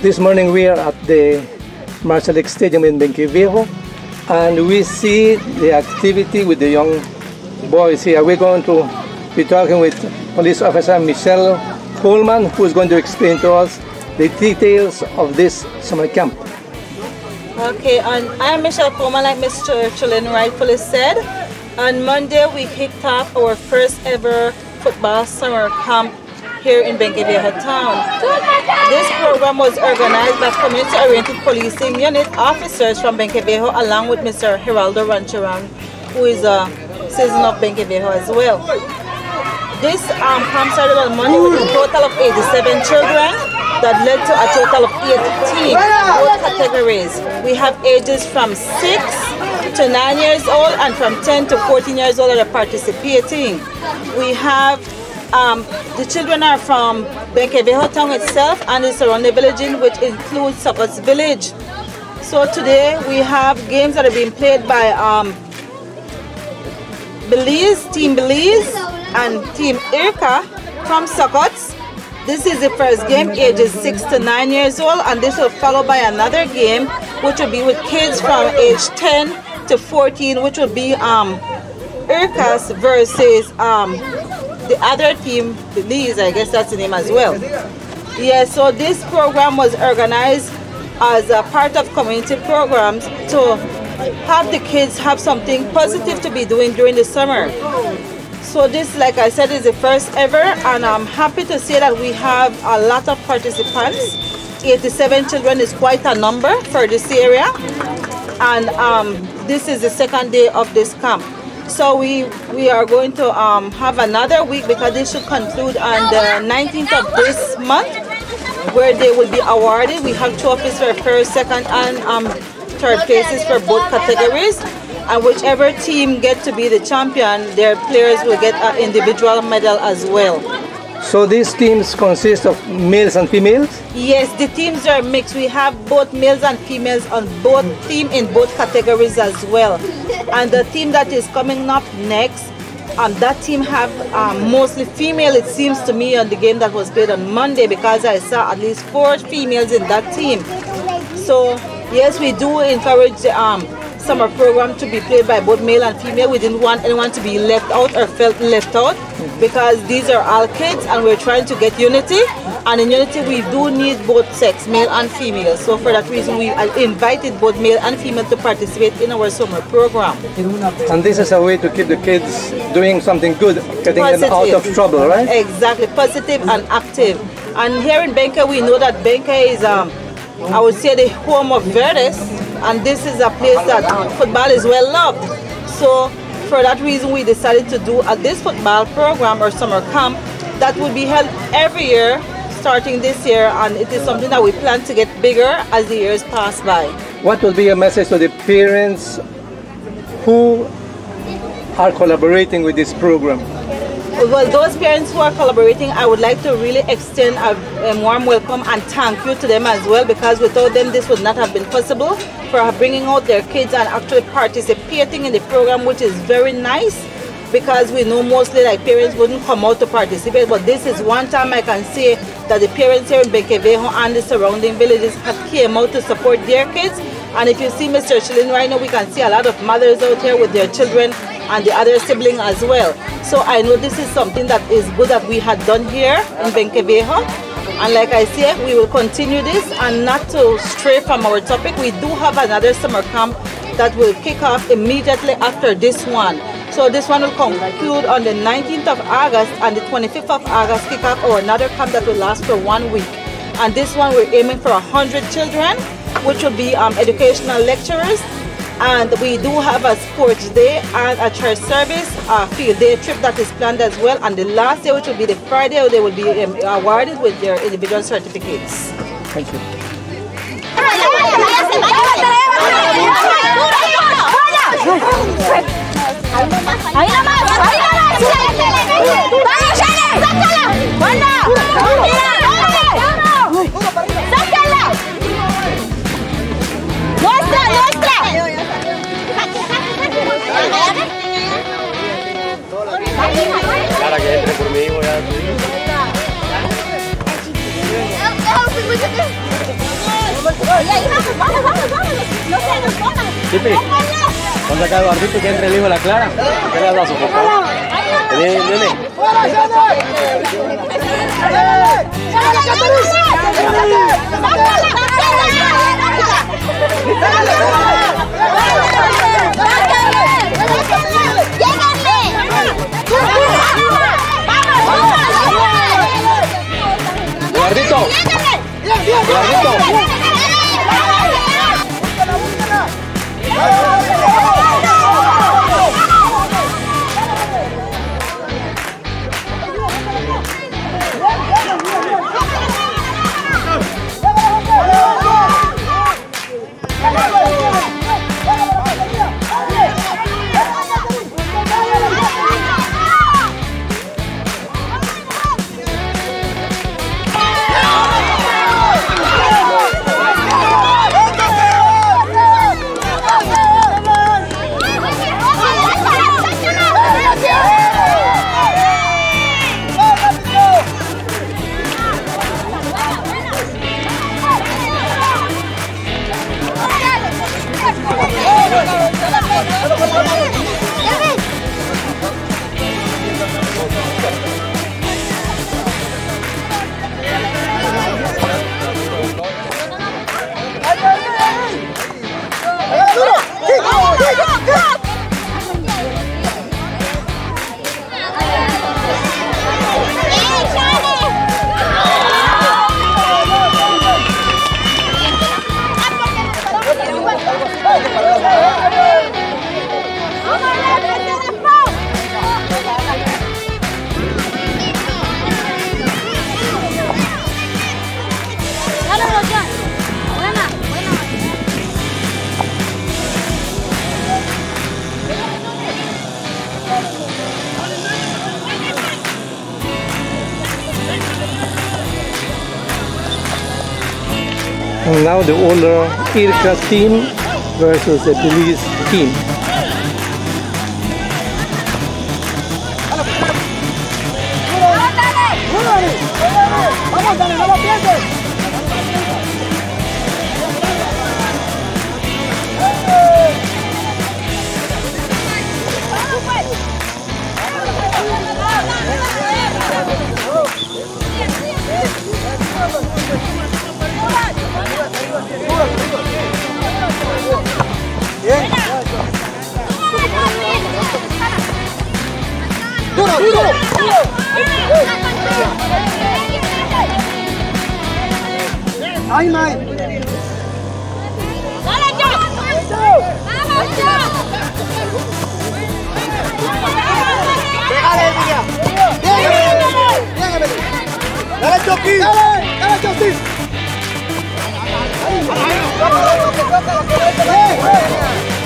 This morning we are at the Marshalleck Stadium in Benque Viejo and we see the activity with the young boys here. We're going to be talking with Police Officer Michelle Coleman who is going to explain to us the details of this summer camp. Okay, and I'm Michelle Coleman, like Mr. Chulin rightfully said. On Monday, we kicked off our first ever football summer camp here in Benque Viejo town. This program was organized by Community-Oriented Policing Unit officers from Benque Viejo along with Mr. Geraldo Rancharan, who is a citizen of Benque Viejo as well. This um, started on Monday with a total of 87 children that led to a total of 18 both categories. We have ages from 6 to 9 years old and from 10 to 14 years old are participating. We have um, the children are from Benque Viejo town itself and the surrounding villaging which includes Succotz village. So today we have games that are being played by um, Belize, Team Belize and Team IRCA from Succotz. This is the first game, ages 6 to 9 years old, and this will follow by another game, which will be with kids from age 10 to 14, which will be um, versus um, the other team, Belize, I guess that's the name as well. Yeah, so this program was organized as a part of community programs to have the kids have something positive to be doing during the summer. So this, like I said, is the first ever and I'm happy to say that we have a lot of participants. 87 children is quite a number for this area and um, this is the second day of this camp. So we, we are going to um, have another week because this should conclude on the 19th of this month where they will be awarded. We have two trophies for first, second and um, third places for both categories and whichever team get to be the champion, their players will get an individual medal as well. So these teams consist of males and females? Yes, the teams are mixed. We have both males and females on both team in both categories as well. And the team that is coming up next, um, that team have um, mostly female, it seems to me, on the game that was played on Monday because I saw at least four females in that team. So yes, we do encourage um, summer program to be played by both male and female. We didn't want anyone to be left out or felt left out because these are all kids and we're trying to get unity. And in unity, we do need both sex, male and female. So for that reason, we invited both male and female to participate in our summer program. And this is a way to keep the kids doing something good, getting Positive. them out of trouble, right? Exactly, positive and active. And here in Benque, we know that Benque is, um, I would say, the home of Verdes and this is a place that um, football is well loved. So for that reason we decided to do a, this football program or summer camp that will be held every year starting this year and it is something that we plan to get bigger as the years pass by. What will be your message to the parents who are collaborating with this program? Well, those parents who are collaborating, I would like to really extend a, a, warm welcome and thank you to them as well because without them this would not have been possible for bringing out their kids and actually participating in the program which is very nice because we know mostly like parents wouldn't come out to participate but this is one time I can say that the parents here in Benque Viejo and the surrounding villages have came out to support their kids and if you see Mr. Chulin right now we can see a lot of mothers out here with their children and the other sibling as well. So I know this is something that is good that we had done here in Benque Viejo. And like I said, we will continue this and not to stray from our topic. We do have another summer camp that will kick off immediately after this one. So this one will conclude on the 19th of August and the 25th of August kick off or another camp that will last for one week. And this one we're aiming for 100 children, which will be um, educational lecturers, and we do have a sports day and a church service, a field day trip that is planned as well. And the last day, which will be the Friday, they will be um, awarded with their individual certificates. Thank you. Vamos, vamos, vamos, vamos. No se nos pongan. Chipi, que entre el hijo de la Clara. Le now the older IRCA team versus the police team. Ai, mãe! Olha, Diogo! Vamos, Diogo! Pegale, Miguel! Pega, Miguel! Dale, Choquinho! Dale, dale, Choquinho! Aí, aí, aí!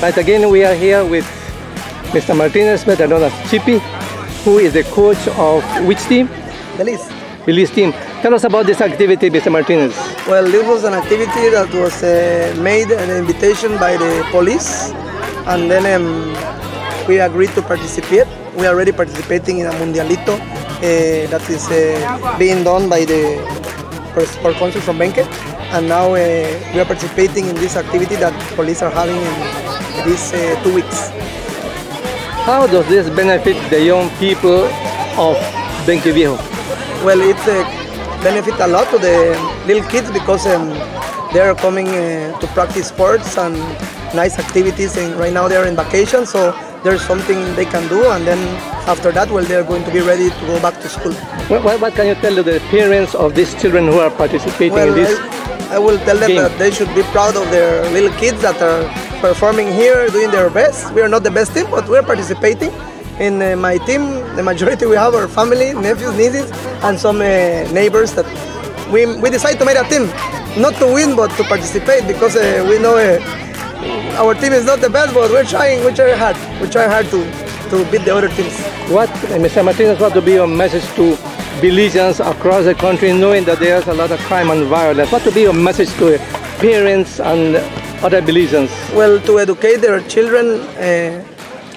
Right, again, we are here with Mr. Martinez, better known as Chippy, who is the coach of which team? The list. Release team. Tell us about this activity, Mr. Martinez. Well, this was an activity that was uh, made an invitation by the police, and then um, we agreed to participate. We are already participating in a mundialito uh, that is uh, being done by the Sport Council from Benque, and now uh, we are participating in this activity that police are having in these uh, two weeks. How does this benefit the young people of Benque Viejo? Well, it uh, benefit a lot to the little kids because um, they are coming uh, to practice sports and nice activities. And right now they are in vacation, so there's something they can do. And then after that, well, they're going to be ready to go back to school. What, what, what can you tell to the parents of these children who are participating Well, in this? I, I will tell them game. that they should be proud of their little kids that are performing here, doing their best. We are not the best team, but we're participating. In uh, my team, the majority we have our family, nephews, nieces, and some uh, neighbors that we, we decide to make a team, not to win, but to participate because uh, we know uh, our team is not the best, but we're trying, we're trying hard. We're trying hard to, to beat the other teams. What, Mr. Martinez, what would be your message to Belizeans across the country, knowing that there's a lot of crime and violence? What would be your message to parents and other Belizeans? Well, to educate their children uh,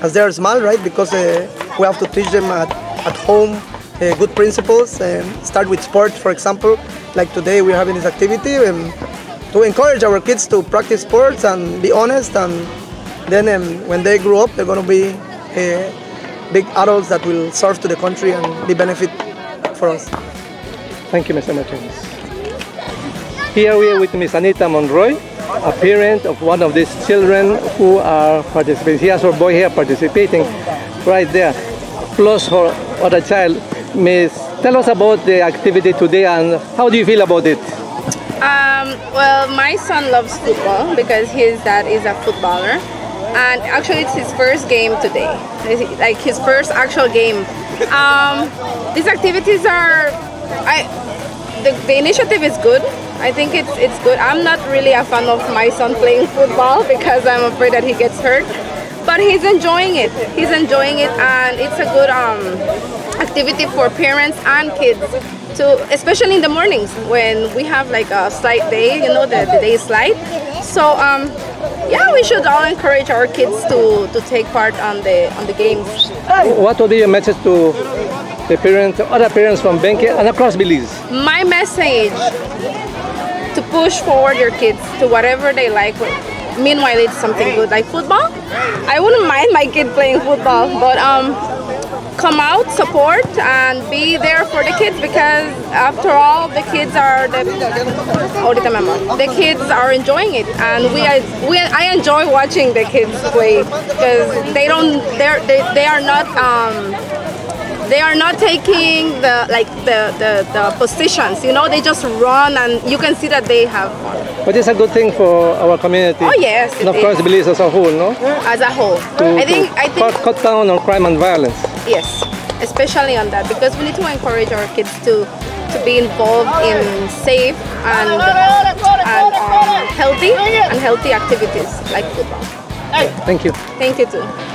as they are small, right? Because uh, we have to teach them at, at home uh, good principles. And start with sports, for example. Like today, we're having this activity um, to encourage our kids to practice sports and be honest. And then um, when they grow up, they're going to be big adults that will serve to the country and be benefit for us. Thank you, Mr. Martinez. Here we are with Miss Anita Monroy, a parent of one of these children who are participating. He has her boy here participating right there, plus her other child. Miss, tell us about the activity today and how do you feel about it? Um, well, my son loves football because his dad is a footballer, and actually it's his first game today, like his first actual game. Um, these activities are, I, the, the initiative is good. I think it's it's good. I'm not really a fan of my son playing football because I'm afraid that he gets hurt, but he's enjoying it. He's enjoying it, and it's a good um, activity for parents and kids to especially in the mornings when we have like a slight day you know the, the day is light so um yeah we should all encourage our kids to to take part on the on the games. What would be your message to the parents, other parents from Benque and across Belize? my message to push forward your kids to whatever they like. Meanwhile it's something good like football. I wouldn't mind my kid playing football but um come out support and be there for the kids because after all the kids are the the kids are enjoying it and we are we i enjoy watching the kids play because they don't they're they, they are not um they are not taking the like the, the the positions you know they just run and you can see that they have fun But it's a good thing for our community. Oh, yes, And of course. Belize as a whole, no? as a whole To- i think i think cut, cut down on crime and violence. Yes, especially on that because we need to encourage our kids to to be involved in safe and and um, healthy and healthy activities like football. Thank you. Thank you too.